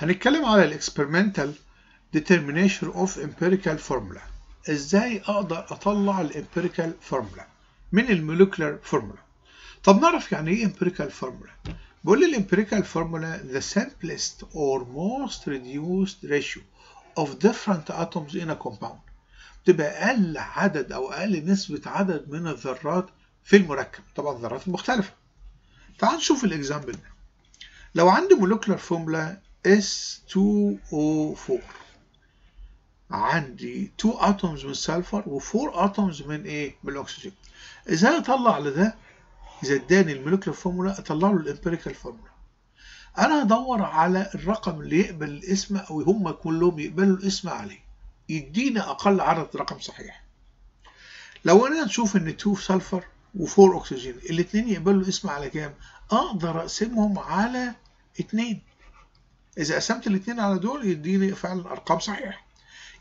هنتكلم على ال experimental determination of empirical formula. إزاي أقدر أطلع ال empirical formula من ال molecular formula طب نعرف يعني إيه formula بيقول لي ال empirical formula the simplest or most reduced ratio of different atoms in a compound. تبقى أقل عدد أو أقل نسبة عدد من الذرات في المركب. طبعا الذرات مختلفة. تعال نشوف ال example ده. لو عندي molecular formula S2O4 عندي 2 atoms من ال sulfur و4 atoms من إيه؟ من الاكسجين إزاي أطلع لده إذا إداني ال molecular formula أطلع له ال empirical formula. أنا هدور على الرقم اللي يقبل القسمة أو هم كلهم يقبلوا القسمة عليه. يدينا أقل عدد رقم صحيح. لو أنا نشوف إن 2 sulfur و4 اكسجين الاثنين يقبلوا القسمة على كام؟ أقدر أقسمهم على 2 إذا قسمت الاثنين على دول يديني فعلا أرقام صحيحة.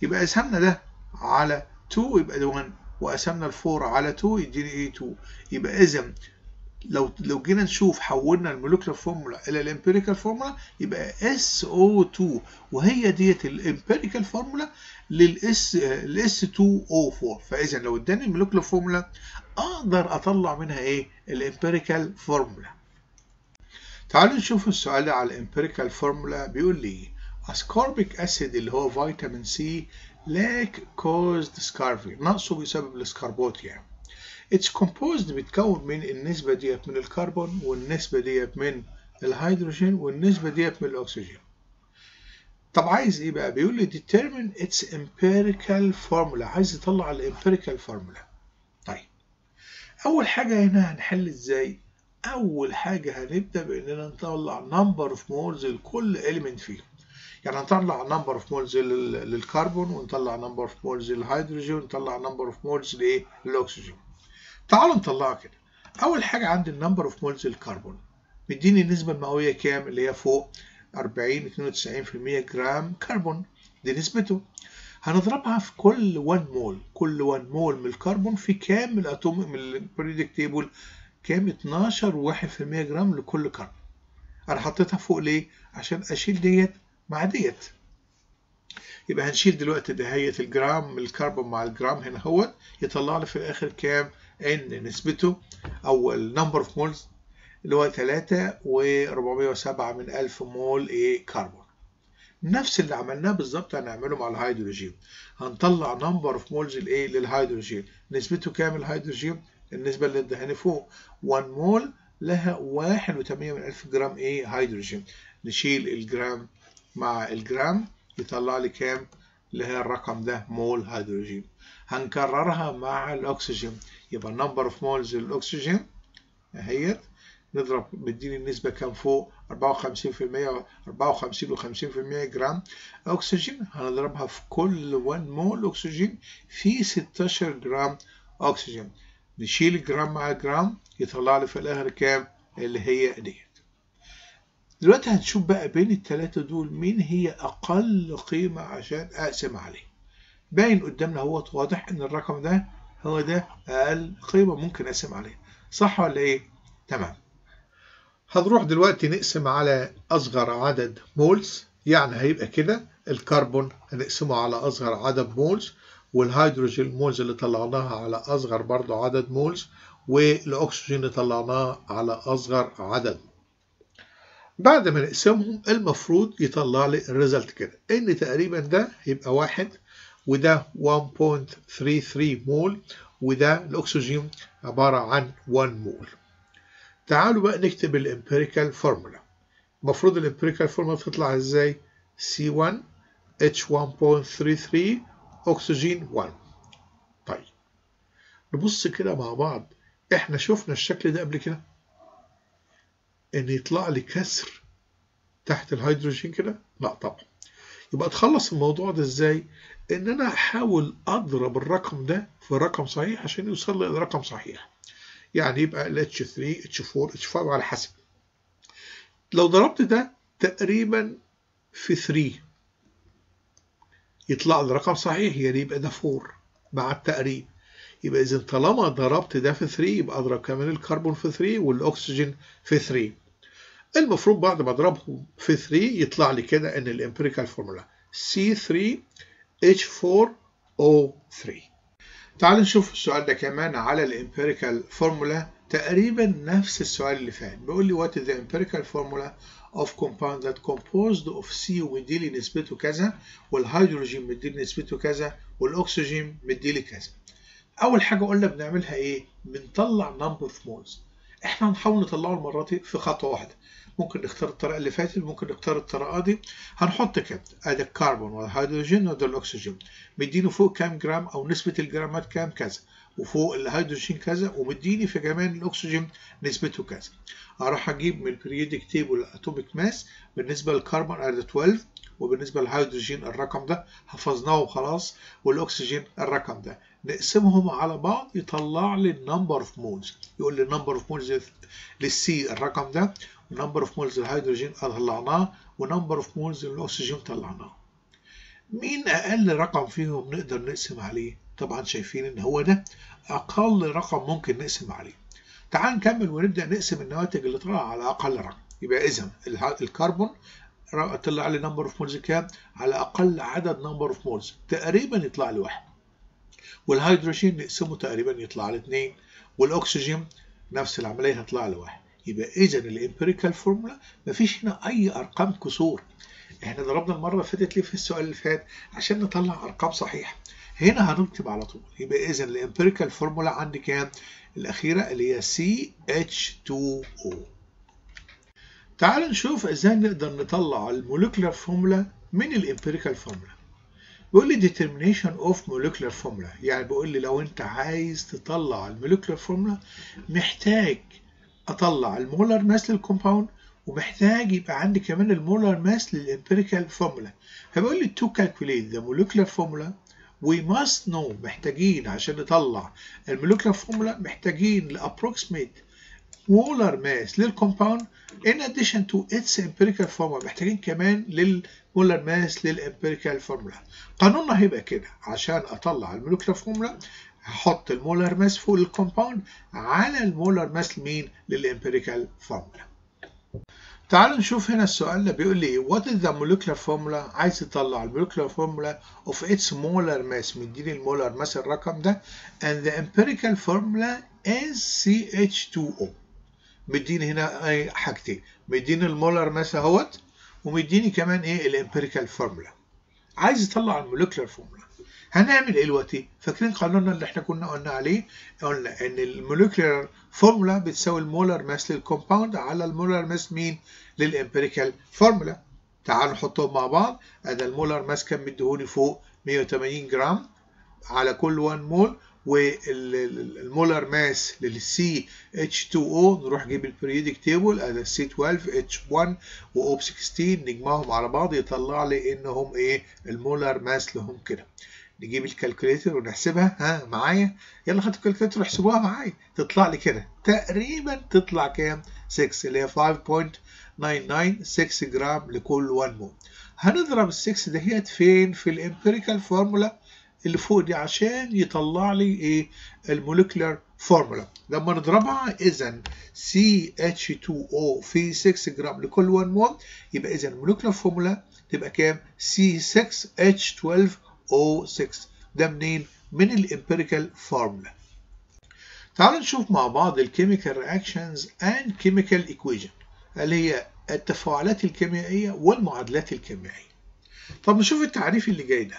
يبقى قسمنا ده على 2 يبقى ده 1 وقسمنا ال four على 2 يديني إيه 2 يبقى اذا لو لو جينا نشوف حولنا ال molecular formula إلى ال empirical formula يبقى SO2 وهي ديت ال empirical formula لل S ال S 2 O4 فاذا لو اداني ال molecular formula أقدر أطلع منها إيه؟ ال empirical formula. تعالوا نشوف السؤال على ال empirical formula بيقول لي ascorbic acid اللي هو فيتامين سي lack caused scurvy. نقصه بسبب السكربوت يعني. its composed بيتكون من النسبة ديت من الكربون والنسبة ديت من الهيدروجين والنسبة ديت من الأكسجين. طب عايز إيه بقى؟ بيقول لي determine its empirical formula. عايز يطلع ال empirical formula. طيب. أول حاجة هنا هنحل إزاي؟ أول حاجة هنبدأ بإننا نطلع number of moles لكل element فيهم. يعني هنطلع number of moles للكربون ونطلع number of moles للهيدروجين ونطلع number of moles لإيه؟ للأكسجين. تعالوا نطلعها كده. أول حاجة عندي ال number of moles للكربون. مديني النسبة المئويه كام؟ اللي هي فوق 40 92% جرام كربون. دي نسبته. هنضربها في كل 1 مول كل 1 مول من الكربون في كام من ال atom من ال periodic table كام؟ 12 1% جرام لكل كربون أنا حطيتها فوق ليه؟ عشان أشيل ديت مع ديت. يبقى هنشيل دلوقتي دهية الجرام الكربون مع الجرام هنا هو يطلع لي في الآخر كام؟ ان نسبته أو ال number of moles اللي هو 3 و407 من 1000 مول إيه كربون نفس اللي عملناه بالظبط هنعمله مع الهيدروجين. هنطلع number of moles الايه للهيدروجين. نسبته كام الهيدروجين؟ النسبة اللي ادهاني فوق 1 مول لها 1.8 من 1000 جرام إيه؟ هيدروجين. نشيل الجرام مع الجرام يطلع لي كام؟ اللي هي الرقم ده مول هيدروجين. هنكررها مع الأكسجين. يبقى ال number of moles للاكسجين اهيت نضرب بيديني النسبة كام فوق؟ 54% 54 و 50% جرام أكسجين. هنضربها في كل 1 مول أكسجين في 16 جرام أكسجين. نشيل الجرام مع الجرام يطلع لي في الآخر كام؟ اللي هي ديت. دلوقتي هنشوف بقى بين التلاتة دول مين هي أقل قيمة عشان أقسم عليه. باين قدامنا هو واضح إن الرقم ده هو ده أقل قيمة ممكن أقسم عليه. صح ولا إيه؟ تمام. هنروح دلوقتي نقسم على أصغر عدد مولز يعني هيبقى كده الكربون هنقسمه على أصغر عدد مولز والهيدروجين مولز اللي طلعناها على أصغر برضه عدد مولز والأكسجين اللي طلعناه على أصغر عدد. بعد ما نقسمهم المفروض يطلع لي ال result كده إن تقريبا ده يبقى واحد وده 1.33 مول وده الأكسجين عبارة عن 1 مول. تعالوا بقى نكتب ال empirical formula المفروض ال empirical formula تطلع إزاي؟ C1 H1.33 اكسجين 1 طيب. نبص كده مع بعض. إحنا شفنا الشكل ده قبل كده؟ إن يطلع لي كسر تحت الهيدروجين كده؟ لا طبعا. يبقى أتخلص الموضوع ده إزاي؟ إن أنا أحاول أضرب الرقم ده في رقم صحيح عشان يوصل لي رقم صحيح. يعني يبقى ال H3 H4 H5 على حسب. لو ضربت ده تقريبا في 3 يطلع لي رقم صحيح يعني يبقى ده 4 مع التقريب. يبقى إذا طالما ضربت ده في 3 يبقى أضرب كمان الكربون في 3 والأكسجين في 3 المفروض بعد ما أضربهم في 3 يطلع لي كده إن ال empirical formula C3H4O3 تعال نشوف السؤال ده كمان على ال empirical formula تقريبا نفس السؤال اللي فات. بيقول لي what is the empirical formula of compound that composed of C ومديني لي نسبته كذا والهيدروجين مديلي نسبته كذا والاكسجين مديلي كذا أول حاجة قلنا بنعملها إيه؟ بنطلع number of moles. إحنا هنحاول نطلعه المرة دي في خطوة واحدة. ممكن نختار الطريقة اللي فاتت ممكن نختار الطريقة دي. هنحط كده ادي الكربون والهيدروجين وده الاكسجين مديني فوق كام جرام أو نسبة الجرامات كام؟ كذا. وفوق الهيدروجين كذا ومديني في كمان الأكسجين نسبته كذا. أروح أجيب من ال periodic table ال atomic mass بالنسبة للكربون ادي 12 وبالنسبة للهيدروجين الرقم ده حفظناه وخلاص. والأكسجين الرقم ده نقسمهم على بعض يطلع لي ال number of moles يقول لي ال number of moles لل C الرقم ده و number of moles للهيدروجين طلعناه و number of moles للاكسجين طلعناه. مين أقل رقم فيهم نقدر نقسم عليه؟ طبعا شايفين إن هو ده أقل رقم ممكن نقسم عليه. تعال نكمل ونبدأ نقسم النواتج اللي طلع على أقل رقم. يبقى اذا الكربون طلع لي number of moles كام؟ على أقل عدد number of moles تقريبا يطلع لي واحد. والهيدروجين نقسمه تقريبا يطلع لي اثنين والأكسجين نفس العملية هتطلع لي واحد. يبقى اذا ال empirical formula مفيش هنا أي أرقام كسور. إحنا ضربنا المرة اللي فاتت ليه في السؤال اللي فات عشان نطلع أرقام صحيحة. هنا هنكتب على طول. يبقى اذا ال empirical formula عندي كام؟ الأخيرة اللي هي CH2O تعال نشوف إزاي نقدر نطلع ال molecular formula من ال empirical formula بيقول لي determination of molecular formula. يعني بيقول لي لو أنت عايز تطلع ال molecular formula محتاج أطلع ال molar mass لل compound ومحتاج يبقى عندي كمان ال molar mass لل empirical formula فبيقول لي to calculate the molecular formula we must know محتاجين عشان نطلع. ال molecular formula محتاجين ل approximate molar mass لل compound in addition to its empirical formula محتاجين كمان لل molar mass لل empirical formula قانوننا هيبقى كده. عشان أطلع ال molecular formula هحط ال molar mass فوق ال compound على ال molar mass لمين لل empirical formula تعالوا نشوف هنا السؤال ده بيقول لي what is the molecular formula? عايز تطلع ال molecular formula of its molar mass. مديني ال molar mass الرقم ده. And the empirical formula is CH2O مديني هنا اي حاجتين. مديني ال molar mass اهوت ومديني كمان إيه ال empirical formula عايز يطلع ال molecular formula هنعمل إيه دلوقتي؟ فاكرين قانوننا اللي إحنا كنا قلنا عليه؟ قلنا إن ال molecular formula بتساوي ال molar mass لل compound على ال molar mass مين؟ لل empirical formula. تعالوا نحطهم مع بعض. ادي ال molar mass كان مديهوني فوق 180 جرام على كل 1 مول وال molar mass لل CH2O نروح نجيب ال periodic table ادي سي 12 اتش 1 واوب 16 نجمعهم على بعض يطلع لي إنهم إيه؟ ال molar mass لهم كده. نجيب ال calculator ونحسبها ها معايا؟ يلا خدوا ال calculator واحسبوها معايا تطلع لي كده. تقريبا تطلع كام؟ 6 اللي هي 5.99 6 جرام لكل 1 مول هنضرب ال 6 دهيت فين؟ في ال empirical formula اللي فوق دي عشان يطلع لي إيه؟ ال molecular formula لما نضربها اذا CH2O في 6 جرام لكل 1 مول يبقى اذا ال molecular formula تبقى كام؟ C6H12O6 ده منين؟ من ال empirical formula. تعالوا نشوف مع بعض ال chemical reactions and chemical equation اللي هي التفاعلات الكيميائية والمعادلات الكيميائية. طب نشوف التعريف اللي جاي ده.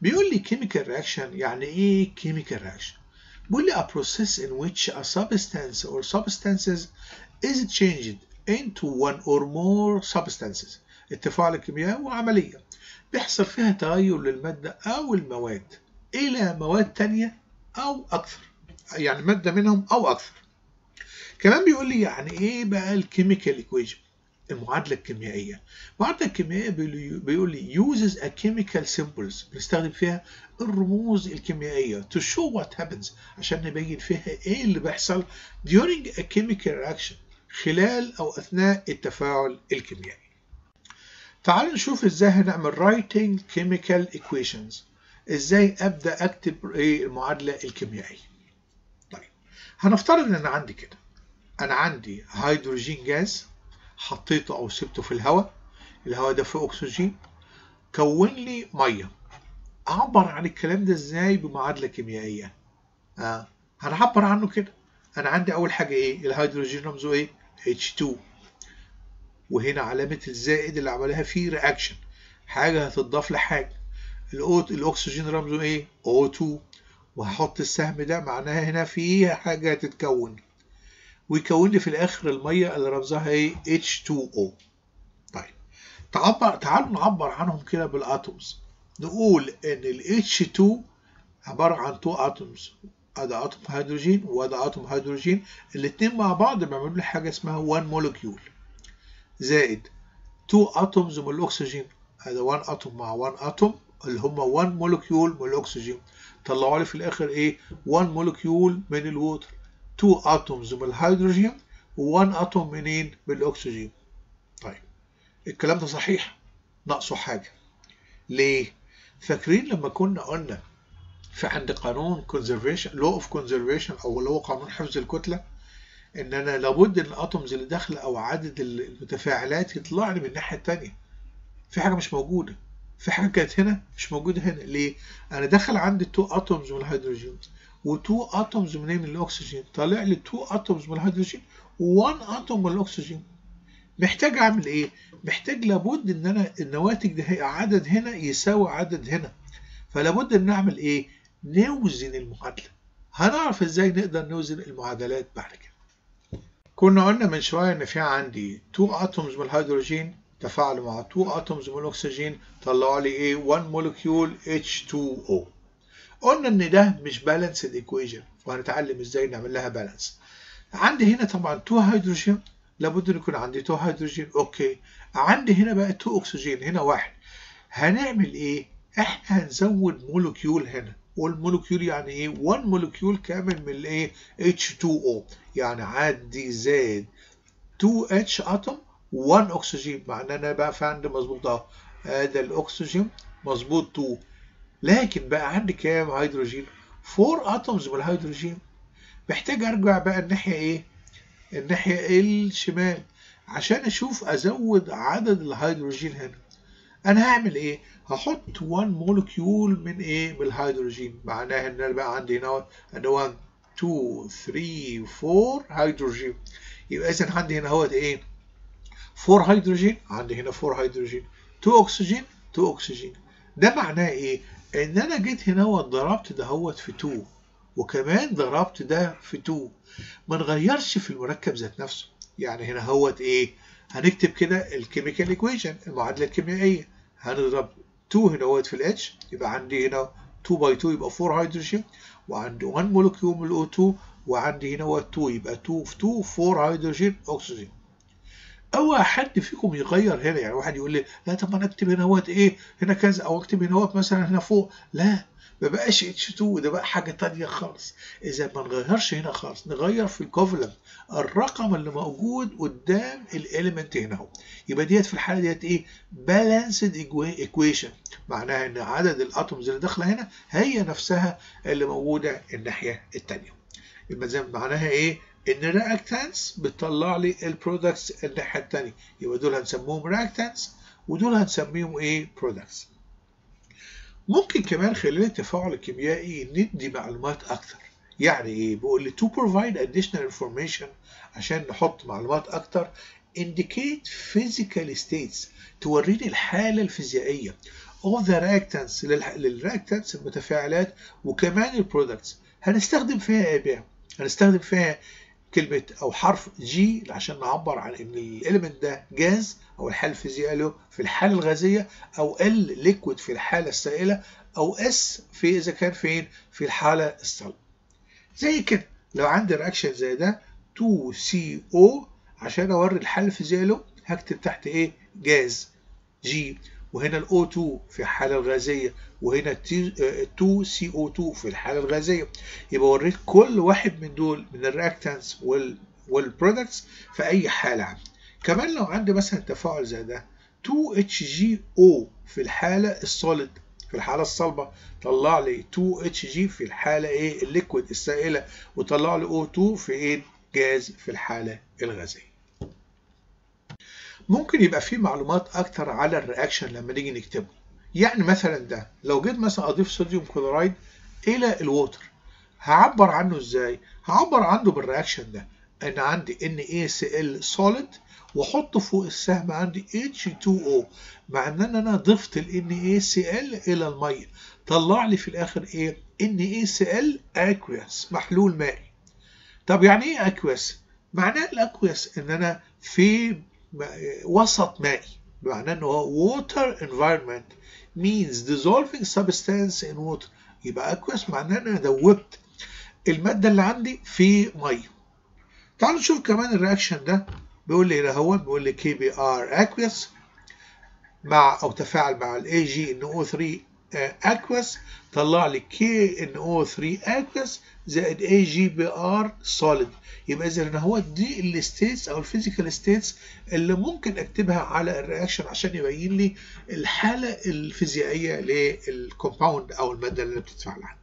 بيقول لي chemical reaction يعني إيه chemical reaction بيقول لي a process in which a substance or substances is changed into one or more substances التفاعل الكيميائي وعملية. بيحصل فيها تغير للمادة أو المواد. إلى مواد تانية أو أكثر. يعني مادة منهم أو أكثر. كمان بيقول لي يعني إيه بقى ال chemical equation المعادلة الكيميائية. المعادلة الكيميائية بيقول لي uses a chemical symbols. بنستخدم فيها الرموز الكيميائية. to show what happens. عشان نبين فيها إيه اللي بيحصل during a chemical reaction. خلال أو أثناء التفاعل الكيميائي. تعالوا نشوف إزاي هنعمل writing chemical equations. إزاي أبدأ أكتب إيه المعادلة الكيميائية. طيب هنفترض إن أنا عندي كده. أنا عندي هيدروجين جاز حطيته أو سبته في الهواء. الهواء ده فيه اكسجين كون لي مية. أعبر عن الكلام ده إزاي بمعادلة كيميائية؟ آه هنعبر عنه كده. أنا عندي أول حاجة إيه؟ الهيدروجين رمزه إيه؟ H2 وهنا علامة الزائد اللي عملها فيه reaction حاجة هتضاف لحاجة. الأوت الأكسجين رمزه إيه؟ O2 وهحط السهم ده معناها هنا في حاجة هتتكون. ويكون لي في الآخر المية اللي رمزها إيه؟ H2O طيب. تعبر تعالوا نعبر عنهم كده بال atoms نقول إن ال H2 عبارة عن 2 atoms ادي atom هيدروجين وادي atom هيدروجين الاثنين مع بعض بيعملوا لي حاجة اسمها 1 molecule زائد 2 atoms من الأكسجين. ادي 1 atom مع 1 atom اللي هم 1 molecule من الأكسجين. طلعوا لي في الآخر إيه؟ 1 molecule من ال water 2 atoms من الهيدروجين و1 atom منين؟ من الأكسجين. طيب الكلام ده صحيح؟ ناقصه حاجة. ليه؟ فاكرين لما كنا قلنا في عند قانون conservation law of conservation أو اللي هو قانون حفظ الكتلة؟ إن أنا لابد إن ال atoms اللي داخله أو عدد المتفاعلات يطلع لي من الناحية الثانية في حاجة مش موجودة. في حاجة كانت هنا مش موجودة هنا. ليه؟ أنا دخل عندي 2 atoms من الهيدروجين و2 atoms من من الأكسجين. طالع لي 2 atoms من الهيدروجين و1 atom من الأكسجين. محتاج أعمل إيه؟ محتاج لابد إن أنا النواتج ده عدد هنا يساوي عدد هنا. فلابد إن نعمل إيه؟ نوزن المعادلة. هنعرف إزاي نقدر نوزن المعادلات بعد كده؟ كنا قلنا من شوية إن في عندي 2 atoms من الهيدروجين تفاعلوا مع 2 atoms من الأكسجين طلعوا لي إيه؟ 1 molecule H2O قلنا إن ده مش balanced equation وهنتعلم إزاي نعمل لها balance عندي هنا طبعا 2 هيدروجين لابد إن يكون عندي 2 هيدروجين okay. عندي هنا بقى 2 اكسجين هنا واحد. هنعمل إيه؟ إحنا هنزود molecule هنا. وال molecule يعني إيه؟ 1 molecule كامل من الإيه؟ H2O يعني عندي زاد 2H atom 1 اكسجين معناه أنا بقى في عندي مظبوط ادي الأكسجين مظبوط 2 لكن بقى عندي كام؟ هيدروجين. 4 atoms من الهيدروجين محتاج أرجع بقى الناحية إيه؟ الناحية الشمال. عشان أشوف أزود عدد الهيدروجين هنا. أنا هعمل إيه؟ هحط 1 molecule من إيه من الهيدروجين. معناها إن أنا بقى عندي هنا أنا 1 2 3 4 هيدروجين يبقى اذا عندي هنا أهوت إيه؟ 4 هيدروجين عندي هنا 4 هيدروجين 2 اكسجين 2 اكسجين ده معناه إيه؟ إن أنا جيت هنا وضربت دهوت في 2 وكمان ضربت ده في 2 ما نغيرش في المركب ذات نفسه. يعني هنا هوت إيه؟ هنكتب كده ال chemical equation المعادلة الكيميائية. هنضرب 2 هنا هوت في ال H يبقى عندي هنا 2 by 2 يبقى 4 هيدروجين وعندي 1 molecule من ال O 2 وعندي هنا هوت 2 يبقى 2 في 2 4 هيدروجين اكسجين اوعى حد فيكم يغير هنا يعني واحد يقول لي لا طب أنا أكتب هنا هوت إيه هنا كذا أو أكتب هنا هوت مثلا هنا فوق لا ما بقاش H 2 ده بقى حاجة تانية خالص. إذا ما نغيرش هنا خالص نغير في ال coefficient الرقم اللي موجود قدام ال element هنا أهو. يبقى ديت في الحالة ديت إيه؟ balanced equation معناها إن عدد ال atoms اللي داخلة هنا هي نفسها اللي موجودة الناحية الثانية يبقى زي معناها إيه؟ إن ال reactants بتطلع لي ال products الناحية الثانية يبقى دول هنسموهم reactants ودول هنسميهم إيه؟ products ممكن كمان خلال التفاعل الكيميائي ندي معلومات أكتر يعني إيه؟ بيقول لي to provide additional information عشان نحط معلومات أكتر indicate physical states توريني الحالة الفيزيائية. of the reactants للreactants المتفاعلات وكمان ال products هنستخدم فيها إيه بقى؟ هنستخدم فيها كلمة أو حرف جي عشان نعبر عن إن ال element ده جاز أو الحالة الفيزيائية له في الحالة الغازية أو ال liquid في الحالة السائلة أو s في إذا كان فين؟ في الحالة الصلبة. زي كده. لو عندي reaction زي ده 2CO عشان أوري الحالة الفيزيائية له هكتب تحت إيه؟ جاز. جي وهنا ال O2 في الحالة الغازية وهنا 2CO2 في الحالة الغازية. يبقى وريت كل واحد من دول من ال reactants وال وال products في أي حالة عندي. كمان لو عندي مثلا تفاعل زي ده 2HgO في الحالة ال solid في الحالة الصلبة طلع لي 2Hg في الحالة إيه؟ ال liquid السائلة وطلع لي O2 في إيه؟ جاز في الحالة الغازية. ممكن يبقى فيه معلومات أكتر على ال reaction لما نيجي نكتبه. يعني مثلا ده لو جيت مثلا أضيف sodium chloride إلى ال water هعبر عنه إزاي؟ هعبر عنه بال reaction ده. إن عندي NaCl solid واحط فوق السهم عندي H2O مع إن أنا ضفت ال NaCl إلى المية. طلع لي في الآخر إيه؟ NaCl aqueous محلول مائي. طب يعني إيه aqueous معناه ال aqueous إن أنا في وسط مائي. بمعنى إنه هو water environment means dissolving substance in water. يبقى aqueous معناه ان أنا دوبت المادة اللي عندي في ميه تعالوا نشوف كمان ال reaction ده. بيقول لي هنا هو بيقول لي KBr aqueous مع أو تفاعل مع ال AgNO 3 aqueous طلع لي KNO 3 aqueous زائد AgBr solid. يبقى اذا هو دي ال states أو ال physical states اللي ممكن أكتبها على ال reaction عشان يبين لي الحالة الفيزيائية لل compound أو المادة اللي بتتفاعل عندي